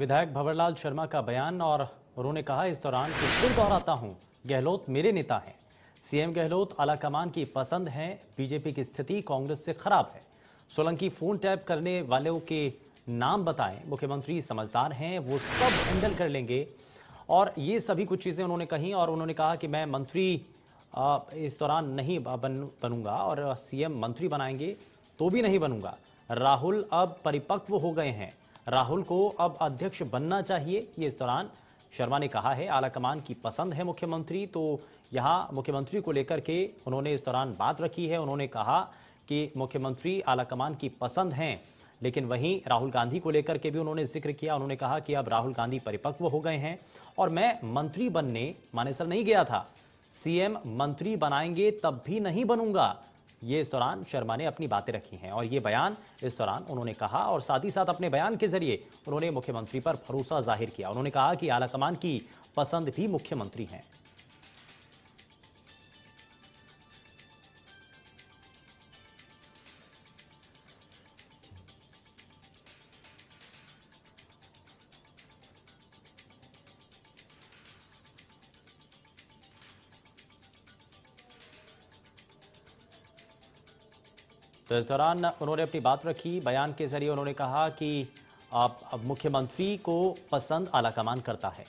विधायक भंवरलाल शर्मा का बयान और उन्होंने कहा, इस दौरान कि फिर दोहराता हूँ। गहलोत मेरे नेता हैं। सीएम गहलोत आलाकमान की पसंद है। बीजेपी की स्थिति कांग्रेस से खराब है। सोलंकी फ़ोन टैप करने वालों के नाम बताएँ। मुख्यमंत्री समझदार हैं, वो सब हैंडल कर लेंगे। और ये सभी कुछ चीज़ें उन्होंने कही और उन्होंने कहा कि मैं मंत्री इस दौरान नहीं बन, बनूँगा और सीएम मंत्री बनाएँगे तो भी नहीं बनूँगा। राहुल अब परिपक्व हो गए हैं। राहुल को अब अध्यक्ष बनना चाहिए, ये इस दौरान शर्मा ने कहा है। आलाकमान की पसंद है मुख्यमंत्री तो यहाँ मुख्यमंत्री को लेकर के उन्होंने इस दौरान बात रखी है। उन्होंने कहा कि मुख्यमंत्री आलाकमान की पसंद हैं, लेकिन वहीं राहुल गांधी को लेकर के भी उन्होंने ज़िक्र किया। उन्होंने कहा कि अब राहुल गांधी परिपक्व हो गए हैं और मैं मंत्री बनने, मानेसर नहीं गया था, सीएम मंत्री बनाएँगे तब भी नहीं बनूँगा। ये इस दौरान शर्मा ने अपनी बातें रखी हैं और ये बयान इस दौरान उन्होंने कहा और साथ ही साथ अपने बयान के ज़रिए उन्होंने मुख्यमंत्री पर भरोसा ज़ाहिर किया। उन्होंने कहा कि आलाकमान की पसंद भी मुख्यमंत्री हैं। तो इस दौरान उन्होंने अपनी बात रखी, बयान के ज़रिए उन्होंने कहा कि अब मुख्यमंत्री को पसंद आलाकमान करता है।